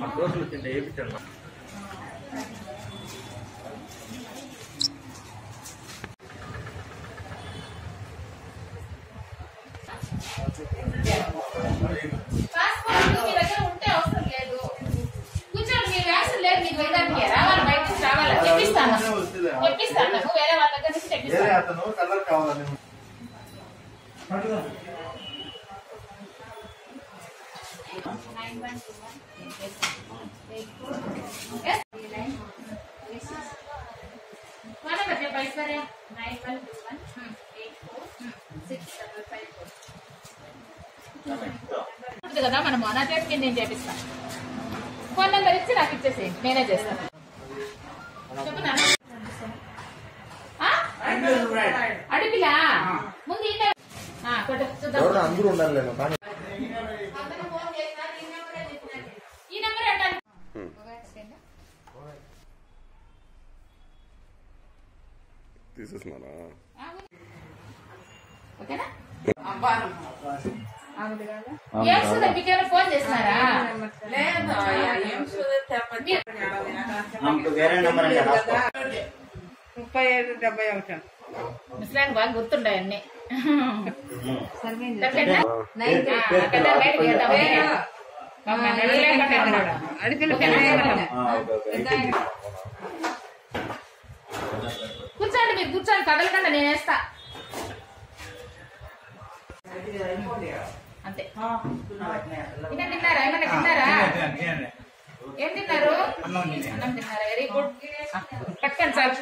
ఆ దోశలు తింటే ఏపించండి వేరే వాళ్ళ దగ్గర ఉంటే కదా మనము నా చేతికి నేను చేపిస్తాను ఫోన్ నెంబర్ ఇచ్చి నాకు ఇచ్చేసి నేనే చేస్తాను? అడుగులా ముందు అందరూ ఉండాలేమో కానీ అందరూ ఫోన్ చేసినారు, ఈ నెంబరే చెప్పినారు. ఈ నెంబర్ అంటాను తీసేసినారా ఓకేనా? ఏం సుధా, మీకేమైనా ఫోన్ చేస్తున్నారా? ముప్పై ఐదు డెబ్బై ఒకటి ముసలానికి బాగా గుర్తుంటాయి అన్ని బయటికి. కూర్చోండి మీరు కూర్చోండి. కదలకుండా నేను వేస్తా. అంతే. ఇంకా తిన్నారా? ఏమన్నా తిన్నారా? ఏం తిన్నారు? అన్నం తిన్నారా? వెరీ గుడ్ పక్కన సార్.